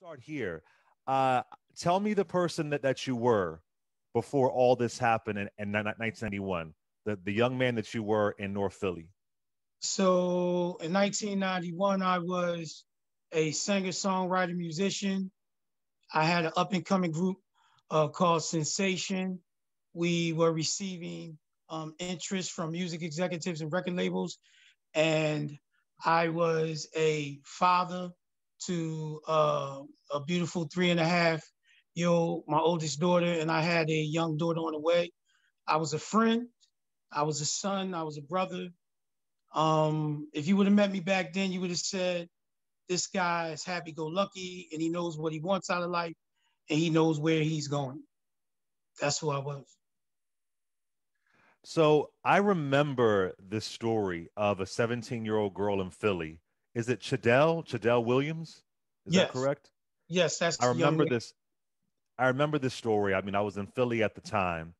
start here. Uh, tell me the person that, that you were before all this happened in, in 1991, the, the young man that you were in North Philly. So in 1991, I was a singer, songwriter, musician. I had an up and coming group uh, called Sensation. We were receiving um, interest from music executives and record labels. And I was a father to uh, a beautiful three and a half year old, my oldest daughter, and I had a young daughter on the way. I was a friend, I was a son, I was a brother. Um, if you would have met me back then, you would have said, This guy is happy go lucky and he knows what he wants out of life and he knows where he's going. That's who I was. So I remember this story of a 17 year old girl in Philly is it Chedell? Chedell Williams? Is yes. that correct? Yes, that's I remember this. I remember this story. I mean, I was in Philly at the time,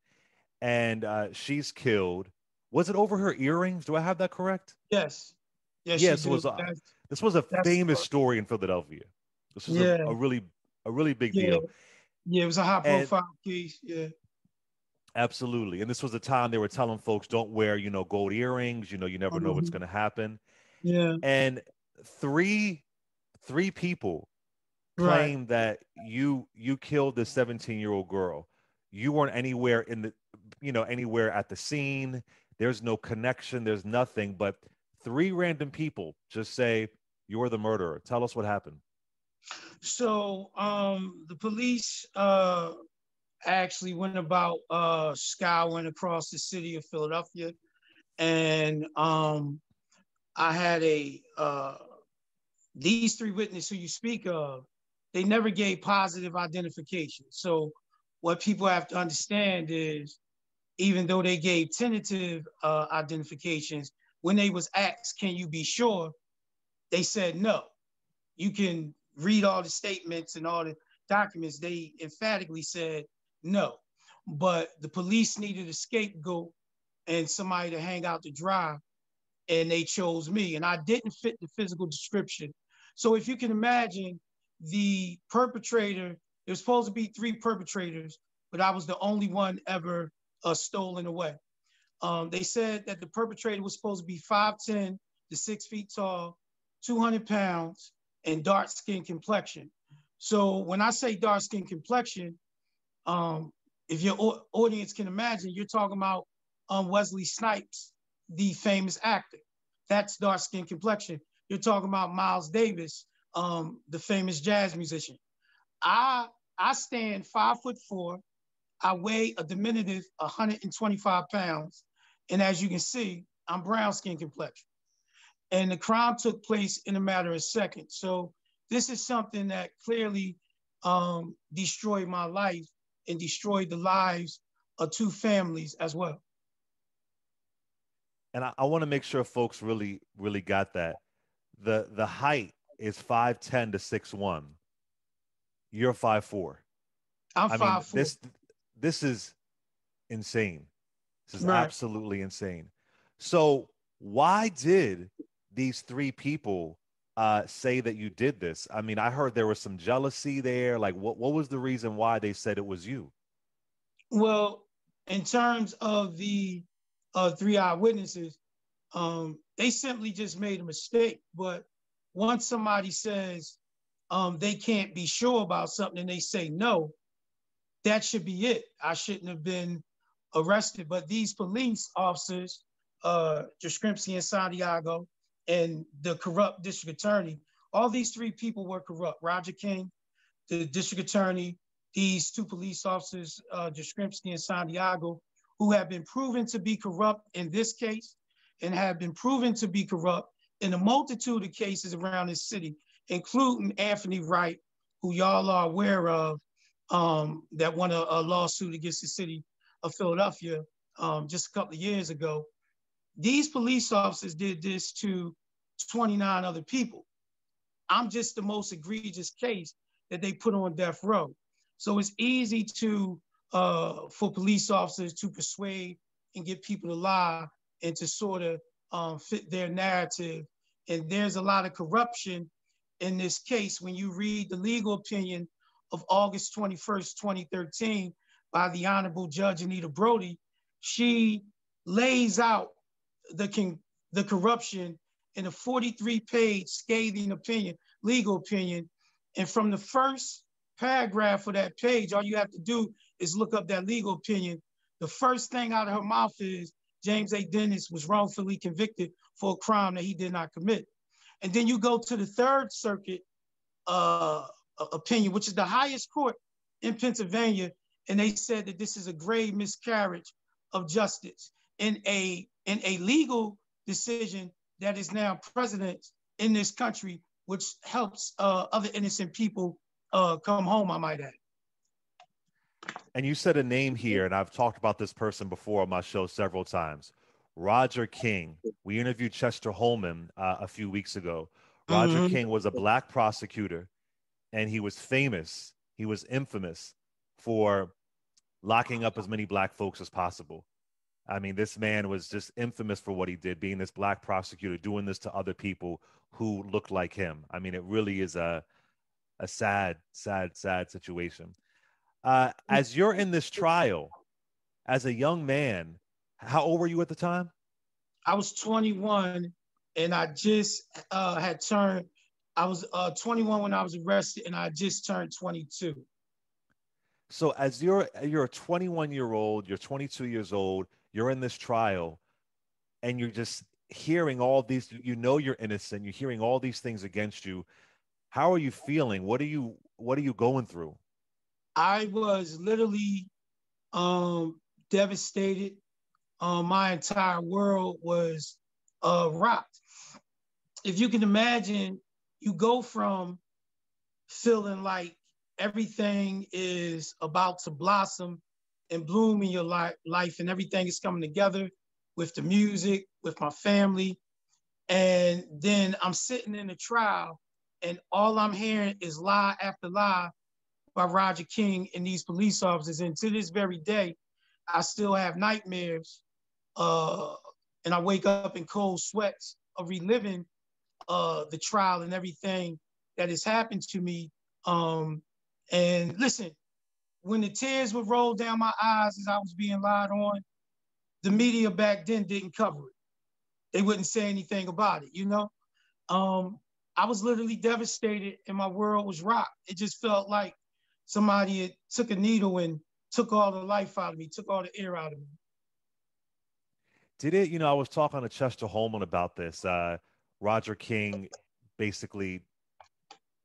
and uh, she's killed. Was it over her earrings? Do I have that correct? Yes. Yes. Yes. Was a, this was a famous story in Philadelphia. This was yeah. a, a, really a really big yeah. deal. Yeah, it was a high profile case. Yeah. Absolutely. And this was the time they were telling folks don't wear, you know, gold earrings. You know, you never mm-hmm. know what's mm-hmm. going to happen. Yeah. And three three people claim right. that you you killed the 17 year old girl. You weren't anywhere in the you know anywhere at the scene. There's no connection. There's nothing. But three random people just say you're the murderer. Tell us what happened. So um the police uh actually went about uh scouring across the city of philadelphia and um i had a uh these three witnesses who you speak of, they never gave positive identification. So what people have to understand is, even though they gave tentative uh, identifications, when they was asked, "Can you be sure?" they said no. You can read all the statements and all the documents. They emphatically said no. But the police needed a scapegoat and somebody to hang out to dry, and they chose me. And I didn't fit the physical description so if you can imagine the perpetrator, there's supposed to be three perpetrators, but I was the only one ever uh, stolen away. Um, they said that the perpetrator was supposed to be 5'10 to six feet tall, 200 pounds, and dark skin complexion. So when I say dark skin complexion, um, if your audience can imagine, you're talking about um, Wesley Snipes, the famous actor. That's dark skin complexion. You're talking about Miles Davis, um, the famous jazz musician. I I stand five foot four. I weigh a diminutive 125 pounds, and as you can see, I'm brown skin complexion. And the crime took place in a matter of seconds. So this is something that clearly um, destroyed my life and destroyed the lives of two families as well. And I, I want to make sure folks really, really got that the the height is 5'10 to six one. You're 5'4. I'm I mean, 5'4. This this is insane. This is right. absolutely insane. So why did these three people uh, say that you did this? I mean, I heard there was some jealousy there. Like, what, what was the reason why they said it was you? Well, in terms of the uh, three eyewitnesses, um, they simply just made a mistake. But once somebody says um, they can't be sure about something and they say no, that should be it. I shouldn't have been arrested. But these police officers, uh, Jastrzembski and Santiago, and the corrupt district attorney, all these three people were corrupt. Roger King, the district attorney, these two police officers, uh, and Santiago, who have been proven to be corrupt in this case and have been proven to be corrupt in a multitude of cases around this city, including Anthony Wright, who y'all are aware of, um, that won a, a, lawsuit against the city of Philadelphia um, just a couple of years ago. These police officers did this to 29 other people. I'm just the most egregious case that they put on death row. So it's easy to uh, for police officers to persuade and get people to lie and to sort of um, fit their narrative. And there's a lot of corruption in this case when you read the legal opinion of August 21st, 2013, by the Honorable Judge Anita Brody. She lays out the, the corruption in a 43 page scathing opinion, legal opinion. And from the first paragraph of that page, all you have to do is look up that legal opinion. The first thing out of her mouth is James A. Dennis was wrongfully convicted for a crime that he did not commit. And then you go to the Third Circuit uh, opinion, which is the highest court in Pennsylvania, and they said that this is a grave miscarriage of justice in a in a legal decision that is now precedent in this country, which helps uh, other innocent people uh, come home. I might add. And you said a name here, and I've talked about this person before on my show several times. Roger King. We interviewed Chester Hollman uh, a few weeks ago. Roger mm-hmm. King was a black prosecutor, and he was famous. He was infamous for locking up as many black folks as possible. I mean, this man was just infamous for what he did, being this black prosecutor, doing this to other people who looked like him. I mean, it really is a a sad, sad, sad situation. Uh, mm. as you're in this trial, as a young man, how old were you at the time? I was 21, and I just uh, had turned. I was uh, 21 when I was arrested, and I just turned 22. So, as you're you're a 21 year old, you're 22 years old, you're in this trial, and you're just hearing all these. You know you're innocent. You're hearing all these things against you. How are you feeling? What are you What are you going through? I was literally um, devastated. Um, my entire world was uh, rocked. If you can imagine, you go from feeling like everything is about to blossom and bloom in your li- life, and everything is coming together with the music, with my family. And then I'm sitting in a trial, and all I'm hearing is lie after lie by Roger King and these police officers. And to this very day, I still have nightmares, uh, and I wake up in cold sweats of reliving uh, the trial and everything that has happened to me. Um, and listen, when the tears would roll down my eyes as I was being lied on, the media back then didn't cover it. They wouldn't say anything about it, you know? Um, I was literally devastated and my world was rocked. It just felt like somebody had took a needle and took all the life out of me, took all the air out of me. Did it, you know, I was talking to Chester Hollman about this. Uh, Roger King basically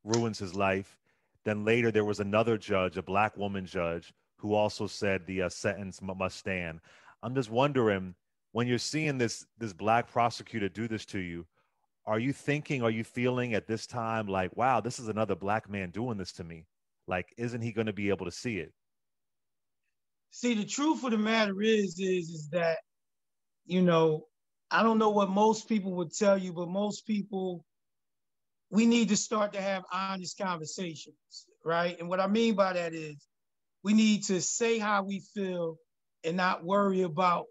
ruins his life. Then later there was another judge, a black woman judge, who also said the uh, sentence must stand. I'm just wondering when you're seeing this this black prosecutor do this to you, are you thinking, are you feeling at this time like, wow, this is another black man doing this to me? Like, isn't he going to be able to see it? See, the truth of the matter is, is, is that, you know, I don't know what most people would tell you, but most people, we need to start to have honest conversations, right? And what I mean by that is we need to say how we feel and not worry about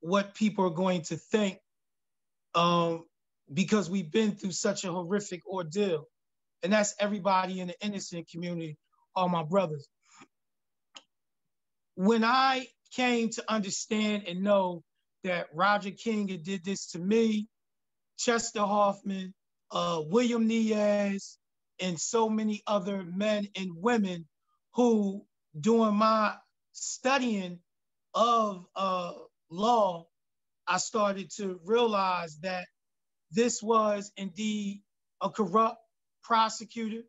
what people are going to think um, because we've been through such a horrific ordeal. And that's everybody in the innocent community, all my brothers. When I came to understand and know that Roger King had did this to me, Chester Hollman, uh, William Niaz, and so many other men and women who, during my studying of uh, law, I started to realize that this was indeed a corrupt prosecutor.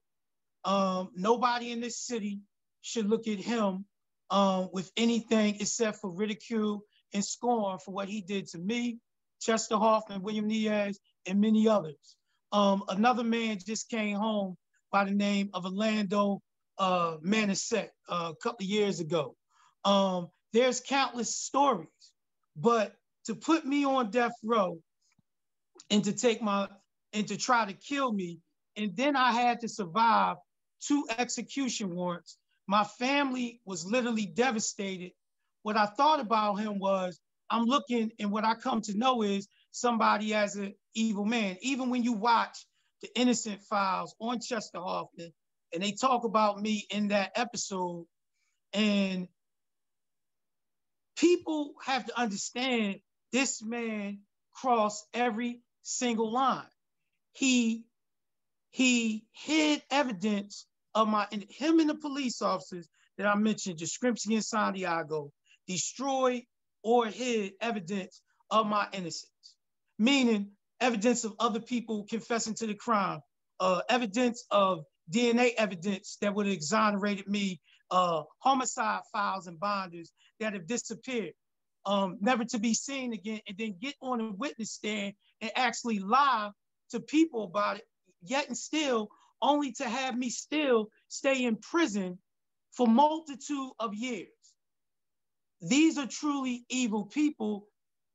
Um, nobody in this city should look at him um, with anything except for ridicule and scorn for what he did to me, Chester Hollman, William Niaz, and many others. Um, another man just came home by the name of Orlando uh, uh, a couple of years ago. Um, there's countless stories, but to put me on death row and to take my and to try to kill me, and then I had to survive two execution warrants. My family was literally devastated what I thought about him was I'm looking, and what I come to know is somebody as an evil man. Even when you watch the Innocence Files on Chester Hollman, and they talk about me in that episode. And people have to understand this man crossed every single line. He he hid evidence of my and him and the police officers that I mentioned, Jastrzembski and Santiago, destroy or hid evidence of my innocence, meaning evidence of other people confessing to the crime, uh, evidence of DNA evidence that would have exonerated me, uh, homicide files and binders that have disappeared, um, never to be seen again, and then get on a witness stand and actually lie to people about it, yet and still only to have me still stay in prison for multitude of years. These are truly evil people,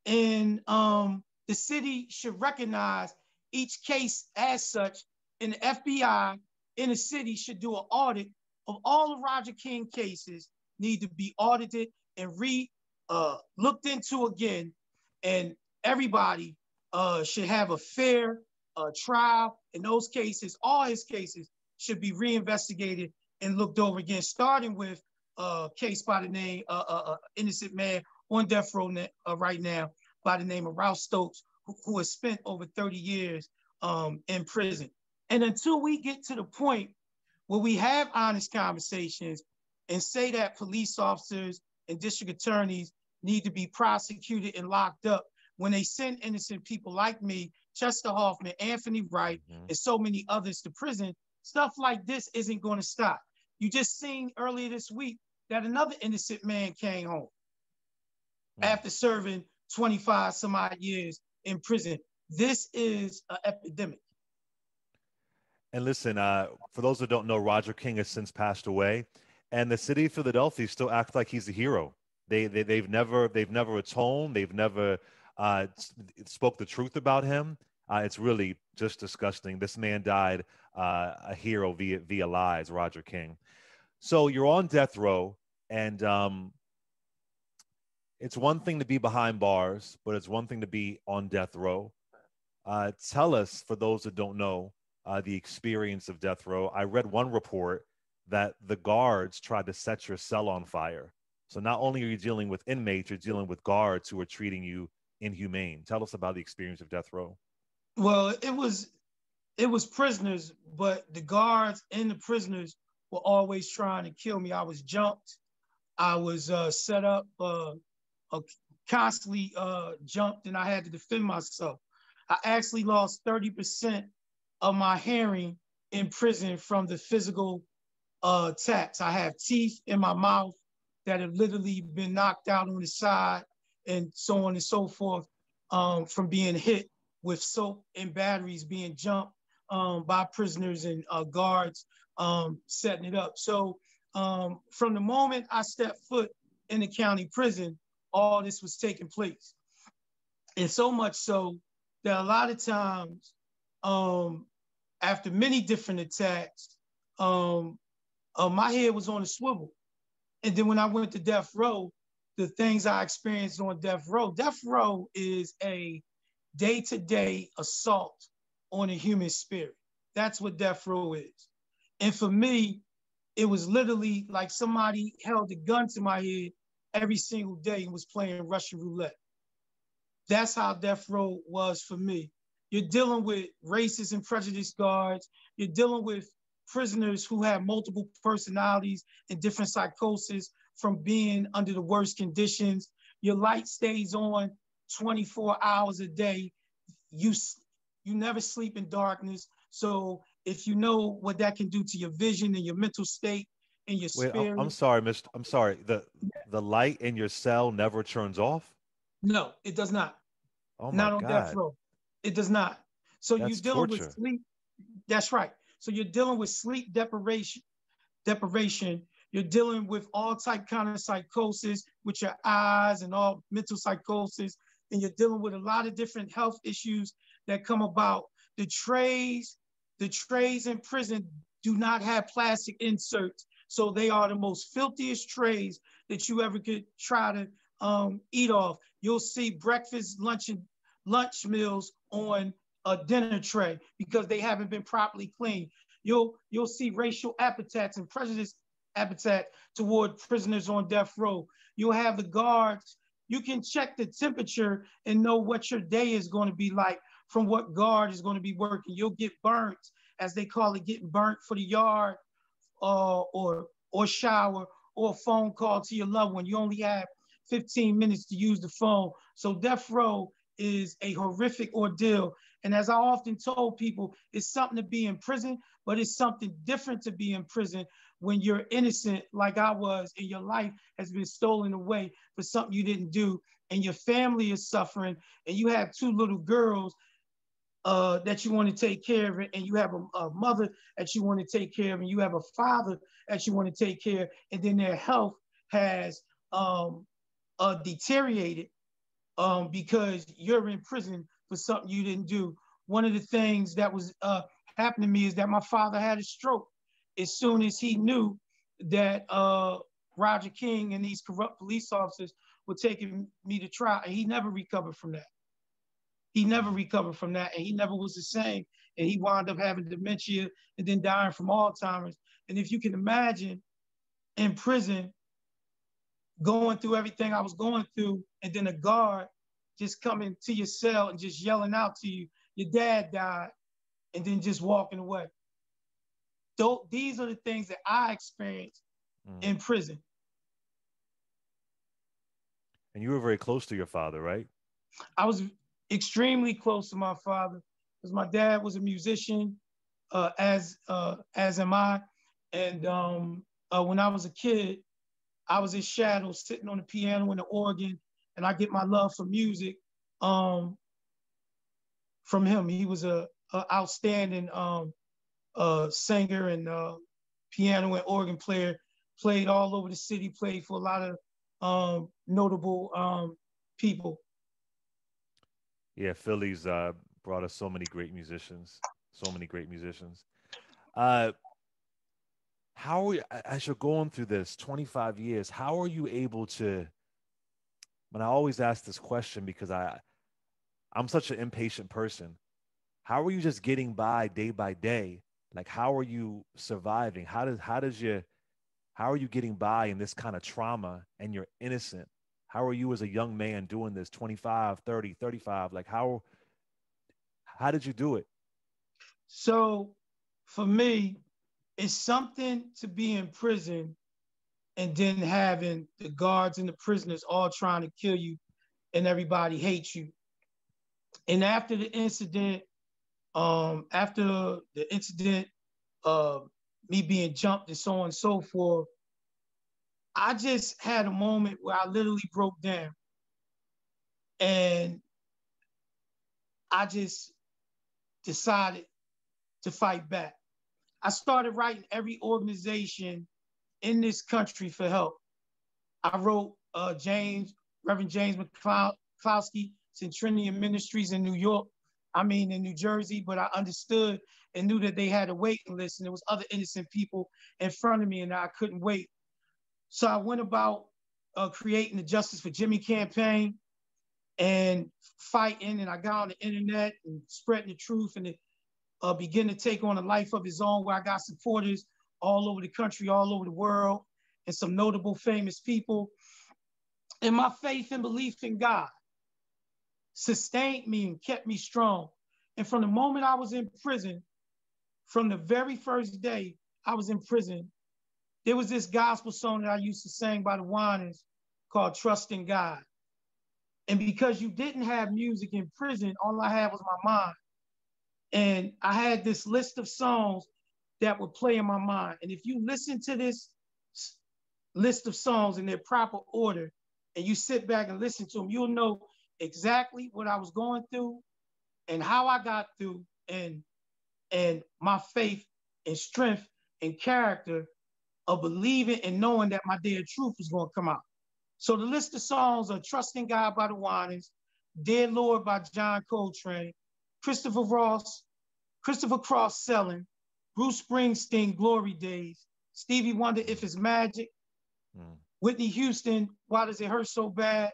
and um, the city should recognize each case as such, and the FBI in the city should do an audit of all the Roger King cases need to be audited and re uh, looked into again, and everybody uh, should have a fair uh, trial in those cases. All his cases should be reinvestigated and looked over again, starting with a case by the name uh, uh innocent man on death row uh, right now by the name of Ralph Stokes, who, who has spent over 30 years um, in prison. And until we get to the point where we have honest conversations and say that police officers and district attorneys need to be prosecuted and locked up when they send innocent people like me, Chester Hollman, Anthony Wright, mm-hmm. and so many others to prison, stuff like this isn't going to stop. You just seen earlier this week that another innocent man came home mm-hmm. after serving 25 some odd years in prison. This is an epidemic. And listen, uh, for those who don't know, Roger King has since passed away, and the city of Philadelphia still acts like he's a hero. They, they they've never they've never atoned. They've never uh, spoke the truth about him. Uh, it's really just disgusting. This man died uh, a hero via via lies, Roger King. So you're on death row, and um, it's one thing to be behind bars, but it's one thing to be on death row. Uh, tell us, for those that don't know, uh, the experience of death row. I read one report that the guards tried to set your cell on fire. So not only are you dealing with inmates, you're dealing with guards who are treating you inhumane. Tell us about the experience of death row. Well, it was it was prisoners, but the guards and the prisoners were always trying to kill me. I was jumped. I was uh, set up, uh, uh, constantly uh, jumped, and I had to defend myself. I actually lost 30% of my hearing in prison from the physical uh, attacks. I have teeth in my mouth that have literally been knocked out on the side and so on and so forth um, from being hit with soap and batteries being jumped um, by prisoners and uh, guards um, setting it up. So um, from the moment I stepped foot in the county prison, all this was taking place. And so much so that a lot of times, um, after many different attacks, um, uh, my head was on a swivel. And then when I went to death row, the things I experienced on death row. Death row is a day-to-day assault on a human spirit. That's what death row is. And for me, it was literally like somebody held a gun to my head every single day and was playing Russian roulette. That's how death row was for me. You're dealing with racist and prejudiced guards. You're dealing with prisoners who have multiple personalities and different psychosis from being under the worst conditions. Your light stays on 24 hours a day. You you never sleep in darkness. So if you know what that can do to your vision and your mental state and your Wait, spirit. I'm sorry, Mr. I'm sorry. The the light in your cell never turns off? No, it does not. Oh my not on God. death row. It does not. So That's you're dealing torture. with sleep. That's right. So you're dealing with sleep deprivation, deprivation you're dealing with all type kind of psychosis with your eyes and all mental psychosis. And you're dealing with a lot of different health issues that come about. The trays, the trays in prison do not have plastic inserts. So they are the most filthiest trays that you ever could try to um, eat off. You'll see breakfast, lunch, and lunch meals on a dinner tray because they haven't been properly cleaned. You'll you'll see racial epithets and prejudice epithet toward prisoners on death row. You'll have the guards. You can check the temperature and know what your day is going to be like from what guard is going to be working. You'll get burnt, as they call it, getting burnt for the yard, uh, or or shower, or a phone call to your loved one. You only have 15 minutes to use the phone. So death row is a horrific ordeal. And as I often told people, it's something to be in prison, but it's something different to be in prison when you're innocent, like I was, and your life has been stolen away for something you didn't do, and your family is suffering, and you have two little girls uh, that you want to take care of, and you have a, a mother that you want to take care of, and you have a father that you want to take care, of, and then their health has um, uh, deteriorated um, because you're in prison for something you didn't do. One of the things that was uh, happening to me is that my father had a stroke as soon as he knew that uh, Roger King and these corrupt police officers were taking me to trial, and he never recovered from that. He never recovered from that, and he never was the same. And he wound up having dementia and then dying from Alzheimer's. And if you can imagine in prison, going through everything I was going through, and then a guard just coming to your cell and just yelling out to you, your dad died, and then just walking away. Though these are the things that I experienced mm. in prison. And you were very close to your father, right? I was extremely close to my father because my dad was a musician, uh, as uh, as am I. And um, uh, when I was a kid, I was his shadow, sitting on the piano and the organ, and I get my love for music um, from him. He was a, a outstanding um, uh, singer and uh, piano and organ player. Played all over the city. Played for a lot of um, notable um, people. Yeah, Philly's uh, brought us so many great musicians. So many great musicians. Uh, how are you, as you're going through this 25 years? How are you able to? When I always ask this question because I, I'm such an impatient person. How are you just getting by day by day like, how are you surviving? How does how does your how are you getting by in this kind of trauma and you're innocent? How are you as a young man doing this 25, 30, 35? Like how how did you do it? So for me, it's something to be in prison and then having the guards and the prisoners all trying to kill you and everybody hates you. And after the incident, um, after the incident, uh, me being jumped and so on and so forth, I just had a moment where I literally broke down. And I just decided to fight back. I started writing every organization in this country for help. I wrote uh, James, Reverend James McCloskey, Centurion Ministries in New York. I mean, in New Jersey, but I understood and knew that they had a waiting list and there was other innocent people in front of me and I couldn't wait. So I went about uh, creating the Justice for Jimmy campaign and fighting and I got on the internet and spreading the truth and it uh, began to take on a life of his own where I got supporters all over the country, all over the world, and some notable famous people. And my faith and belief in God sustained me and kept me strong. And from the moment I was in prison, from the very first day I was in prison, there was this gospel song that I used to sing by the Winans called Trust in God. And because you didn't have music in prison, all I had was my mind. And I had this list of songs that would play in my mind. And if you listen to this list of songs in their proper order and you sit back and listen to them, you'll know exactly what I was going through and how I got through and and my faith and strength and character of believing and knowing that my day of truth was going to come out. So the list of songs are Trusting God by the Winans, Dear Lord by John Coltrane, Christopher Ross, Christopher Cross Sailing, Bruce Springsteen, Glory Days, Stevie Wonder, If It's Magic, mm. Whitney Houston, Why Does It Hurt So Bad,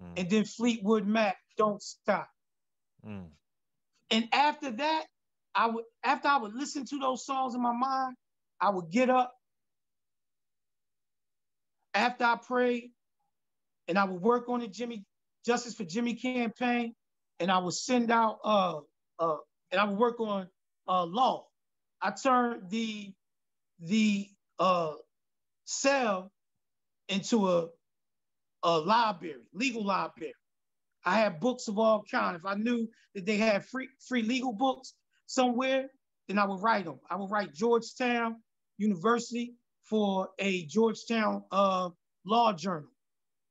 mm. and then Fleetwood Mac, Don't Stop. Mm. And after that, I would after I would listen to those songs in my mind, I would get up after I prayed, and I would work on the Jimmy Justice for Jimmy campaign, and I would send out uh uh and I would work on uh law. I turned the the uh cell into a a library, legal library. I had books of all kinds. If I knew that they had free free legal books somewhere, then I would write them. I would write Georgetown University for a Georgetown uh, law journal,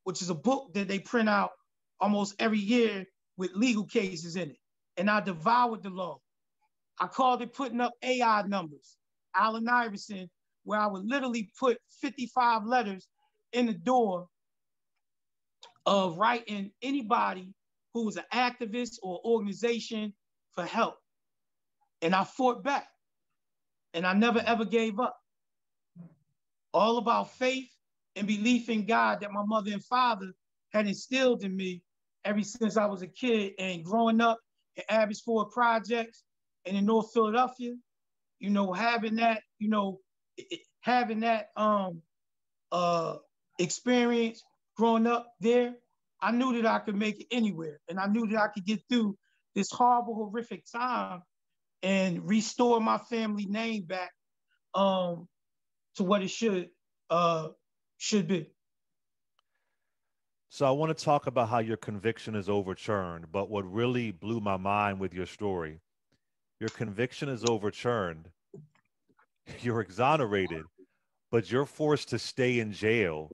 which is a book that they print out almost every year with legal cases in it. And I devoured the law. I called it putting up AI numbers, Allen Iverson, where I would literally put 55 letters in the door of writing anybody who was an activist or organization for help. And I fought back. And I never ever gave up. All about faith and belief in God that my mother and father had instilled in me ever since I was a kid and growing up in Abbotsford Projects and in North Philadelphia, you know, having that, you know, having that um uh experience growing up there, I knew that I could make it anywhere. And I knew that I could get through this horrible, horrific time and restore my family name back um, to what it should uh, should be. So I want to talk about how your conviction is overturned, but what really blew my mind with your story, your conviction is overturned. You're exonerated, but you're forced to stay in jail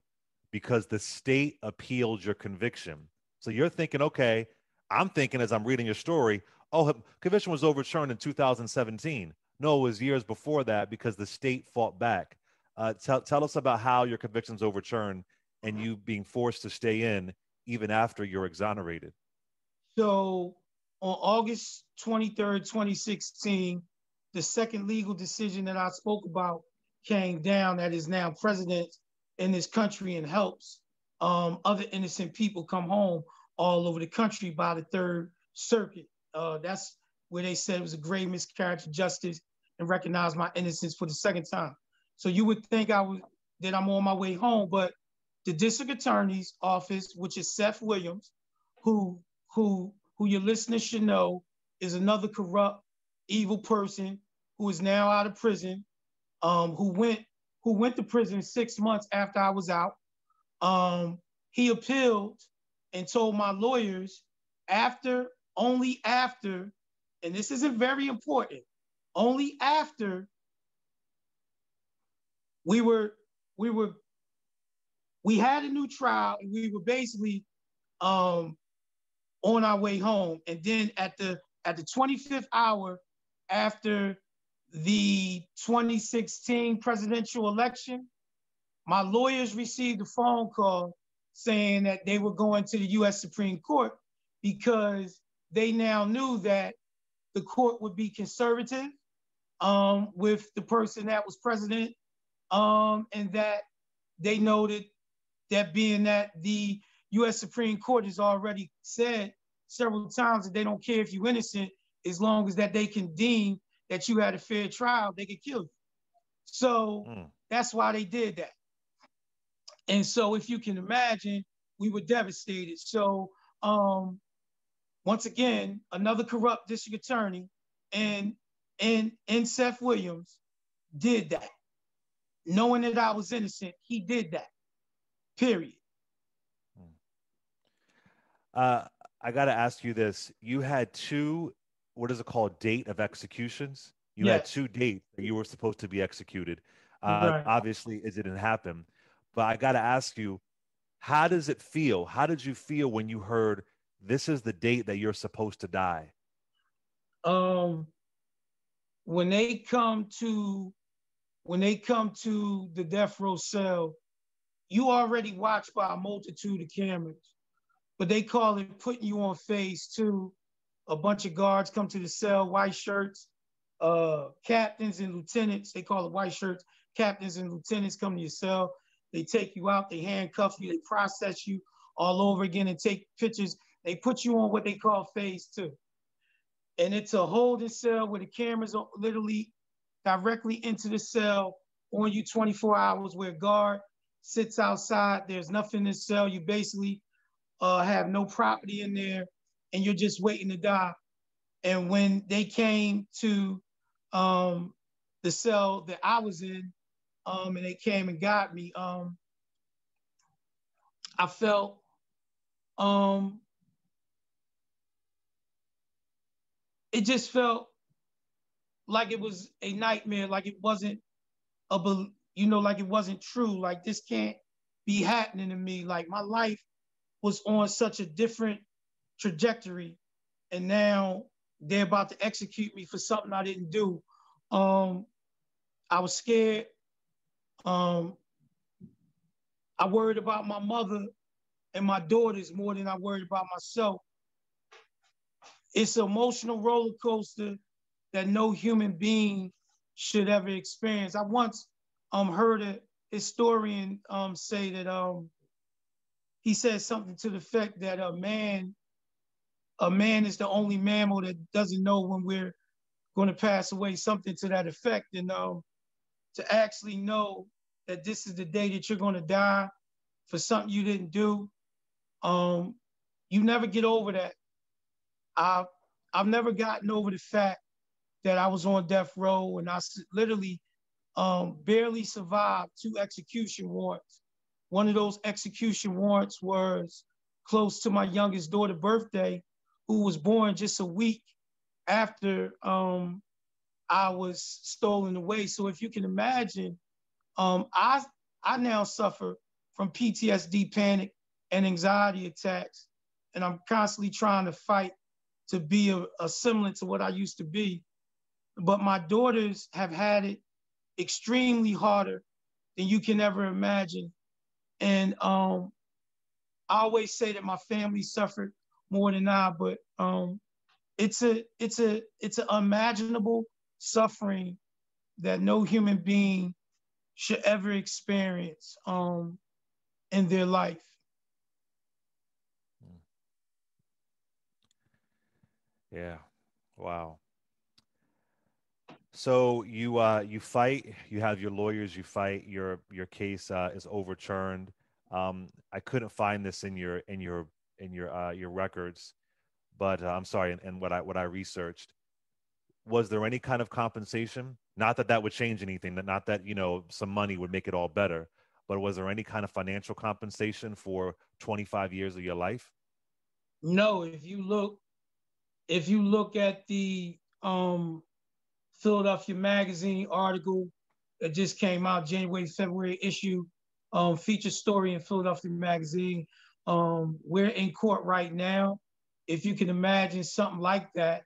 because the state appealed your conviction. So you're thinking, okay, I'm thinking as I'm reading your story, oh, conviction was overturned in 2017. No, it was years before that because the state fought back. Uh, tell, tell us about how your conviction's overturned and you being forced to stay in even after you're exonerated. So on August 23rd, 2016, the second legal decision that I spoke about came down that is now president in this country and helps um, other innocent people come home all over the country by the third circuit. Uh, that's where they said it was a grave miscarriage of justice and recognized my innocence for the second time. So you would think I was that I'm on my way home, but the district attorney's office, which is Seth Williams, who who who your listeners should know is another corrupt, evil person who is now out of prison, um, who went who went to prison six months after I was out. Um, he appealed and told my lawyers after, only after, and this isn't very important, only after we were, we were, we had a new trial and we were basically um, on our way home. And then at the at the 25th hour after the 2016 presidential election, my lawyers received a phone call saying that they were going to the US Supreme Court because they now knew that the court would be conservative um, with the person that was president, um, and that they noted that being that the US Supreme Court has already said several times that they don't care if you're innocent as long as that they can deem that you had a fair trial, they could kill you. So mm. that's why they did that. And so if you can imagine, we were devastated. So um, once again, another corrupt district attorney and and and Seth Williams did that. Knowing that I was innocent, he did that. Period. Hmm. Uh, I got to ask you this. You had two what is it called date of executions? You yes. had two dates that you were supposed to be executed. Uh, right. obviously it didn't happen. But i got to ask you how does it feel? How did you feel when you heard this is the date that you're supposed to die um when they come to when they come to the death row cell you already watched by a multitude of cameras but they call it putting you on phase two a bunch of guards come to the cell, white shirts, uh, captains and lieutenants, they call it white shirts, captains and lieutenants come to your cell. They take you out, they handcuff you, they process you all over again and take pictures. They put you on what they call phase two. and it's a holding cell where the cameras are literally directly into the cell on you 24 hours where guard sits outside. There's nothing in the cell. You basically uh, have no property in there and you're just waiting to die. And when they came to um, the cell that I was in, um, and they came and got me, um, I felt um, it just felt like it was a nightmare, like it wasn't a, you know, like it wasn't true. Like this can't be happening to me. Like my life was on such a different trajectory, and now they're about to execute me for something I didn't do. Um, I was scared. Um, I worried about my mother and my daughters more than I worried about myself. It's an emotional roller coaster that no human being should ever experience. I once um, heard a historian um, say that um, he said something to the effect that a man, a man is the only mammal that doesn't know when we're going to pass away, something to that effect. And um, to actually know that this is the day that you're going to die for something you didn't do, um, you never get over that. I've, I've never gotten over the fact that I was on death row and I literally um, barely survived two execution warrants. One of those execution warrants was close to my youngest daughter's birthday, who was born just a week after um, I was stolen away. So if you can imagine, um, I I now suffer from PTSD, panic, and anxiety attacks, and I'm constantly trying to fight to be a, a similar to what I used to be. But my daughters have had it extremely harder than you can ever imagine. And um, I always say that my family suffered more than I, but um, it's a it's a it's an unimaginable suffering that no human being should ever experience um, in their life. Yeah. Wow. So you uh, you fight. You have your lawyers. You fight. Your your case uh, is overturned. Um, I couldn't find this in your in your in your uh, your records, but uh, I'm sorry. And, and what I what I researched was there any kind of compensation? Not that that would change anything. That not that you know some money would make it all better. But was there any kind of financial compensation for 25 years of your life? No. If you look if you look at the um, Philadelphia Magazine article that just came out January, February issue, um, feature story in Philadelphia Magazine, um, we're in court right now. If you can imagine something like that,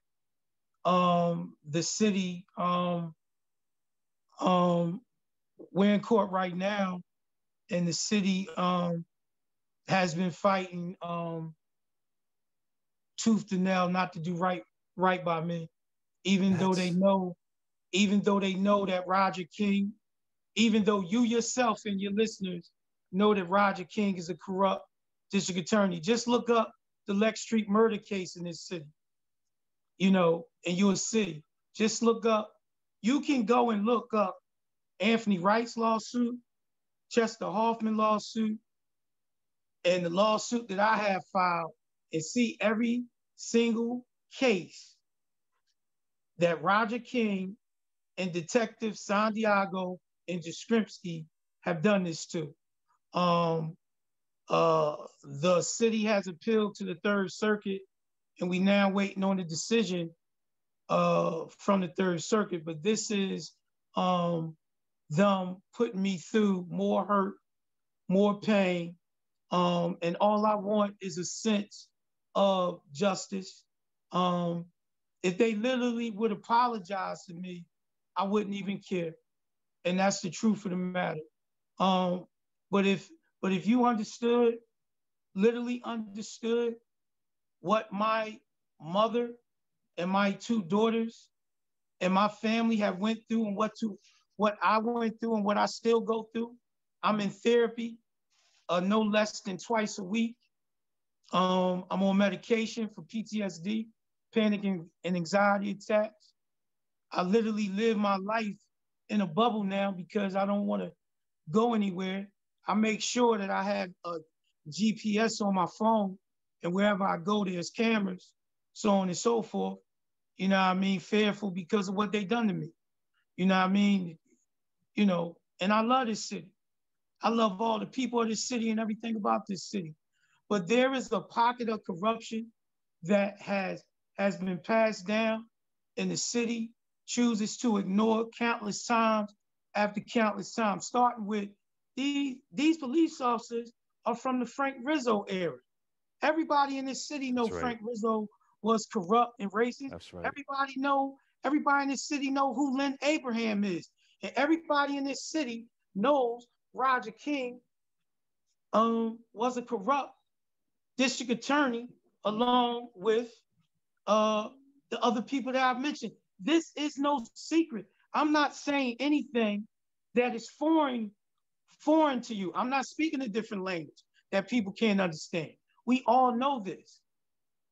um, the city, um, um, we're in court right now, and the city um, has been fighting um, tooth to nail not to do right right by me, even That's... though they know, even though they know that Roger King, even though you yourself and your listeners know that Roger King is a corrupt district attorney. Just look up the Lex Street murder case in this city, you know, and you'll see. Just look up, you can go and look up Anthony Wright's lawsuit, Chester Hollman lawsuit, and the lawsuit that I have filed and see every single case that Roger King and Detective Santiago and Jastrzembski have done this to. Um, uh, the city has appealed to the Third Circuit, and we now waiting on the decision uh, from the Third Circuit. But this is um, them putting me through more hurt, more pain, um, and all I want is a sense of justice. Um, if they literally would apologize to me, I wouldn't even care. And that's the truth of the matter. Um, but if but if you understood, literally understood what my mother and my two daughters and my family have went through and what to what I went through and what I still go through. I'm in therapy uh, no less than twice a week. Um, I'm on medication for PTSD. panic and, and anxiety attacks. I literally live my life in a bubble now because I don't want to go anywhere. I make sure that I have a GPS on my phone and wherever I go, there's cameras, so on and so forth. You know what I mean? Fearful because of what they done to me. You know what I mean? You know, and I love this city. I love all the people of this city and everything about this city. But there is a pocket of corruption that has has been passed down and the city chooses to ignore countless times after countless times, starting with these, these police officers are from the Frank Rizzo era. Everybody in this city know right. Frank Rizzo was corrupt and racist. That's right. Everybody know, everybody in this city know who Lynne Abraham is. And everybody in this city knows Roger King um, was a corrupt district attorney along with uh, the other people that I've mentioned. This is no secret. I'm not saying anything that is foreign foreign to you. I'm not speaking a different language that people can't understand. We all know this.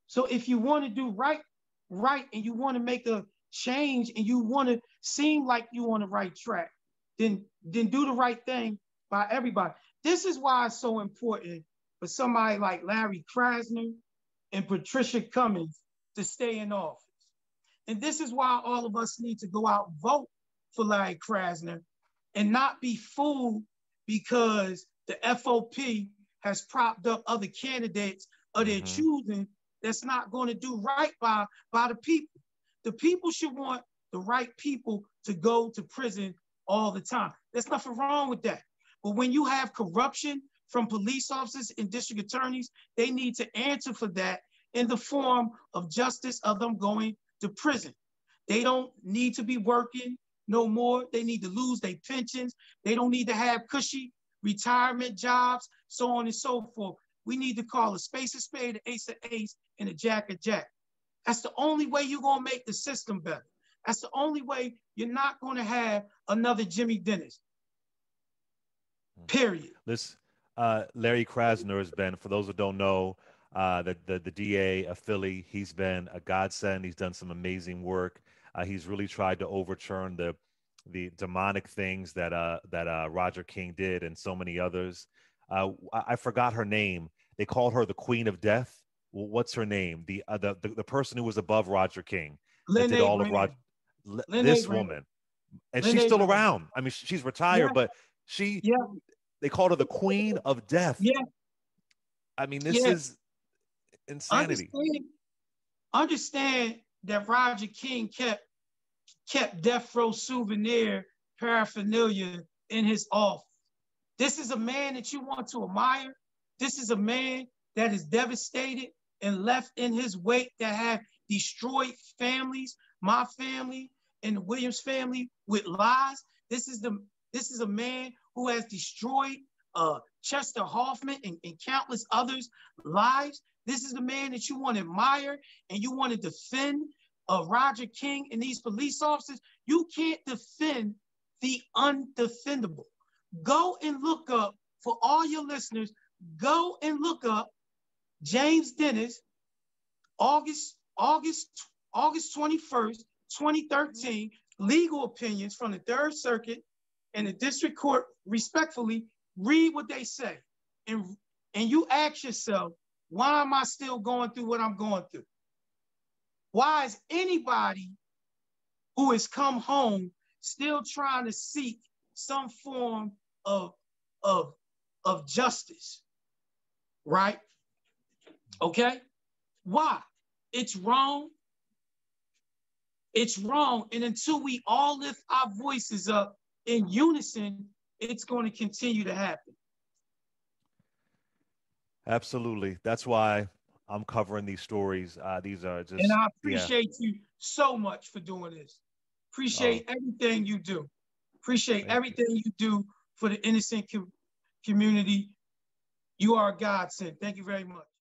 So if you want to do right, right, and you want to make a change and you want to seem like you're on the right track, then then do the right thing by everybody. This is why it's so important for somebody like Larry Krasner and Patricia Cummings to stay in office. And this is why all of us need to go out and vote for Larry Krasner and not be fooled because the FOP has propped up other candidates of their mm-hmm. choosing that's not going to do right by, by the people. The people should want the right people to go to prison all the time. There's nothing wrong with that. But when you have corruption from police officers and district attorneys, they need to answer for that in the form of justice of them going to prison. They don't need to be working no more. They need to lose their pensions. They don't need to have cushy retirement jobs, so on and so forth. We need to call a space a spade, an ace a ace, and a jack a jack. That's the only way you're gonna make the system better. That's the only way you're not gonna have another Jimmy Dennis. Period. This uh, Larry Krasner has been, for those who don't know, uh, the, the, the DA of Philly. He's been a godsend. He's done some amazing work. Uh, he's really tried to overturn the the demonic things that uh, that uh, Roger King did and so many others. Uh, I, I, forgot her name. They called her the Queen of Death. Well, what's her name? The, uh, the, the the person who was above Roger King. Lynne did all of Roger. this woman, and Lynne she's still around. I mean, she's retired, yeah. but she. Yeah. They called her the Queen of Death. Yeah. I mean, this yeah. is insanity. Understand, understand that Roger King kept kept Death Row souvenir paraphernalia in his office. This is a man that you want to admire. This is a man that is devastated and left in his wake that have destroyed families, my family and the Williams family with lies. This is the this is a man who has destroyed uh, Chester Hollman and, and countless others' lives. This is the man that you want to admire and you want to defend uh, Roger King and these police officers. You can't defend the undefendable. Go and look up for all your listeners. Go and look up James Dennis, August August August 21st, 2013, legal opinions from the Third Circuit and the District Court. Respectfully, read what they say, and and you ask yourself, why am I still going through what I'm going through? Why is anybody who has come home still trying to seek some form of, of, of justice? Right? Okay? Why? It's wrong. It's wrong. And until we all lift our voices up in unison, it's going to continue to happen. Absolutely. That's why I'm covering these stories. Uh, these are just. And I appreciate yeah. you so much for doing this. Appreciate oh. everything you do. Appreciate Thank everything you. you. do for the innocent co- community. You are a godsend. Thank you very much.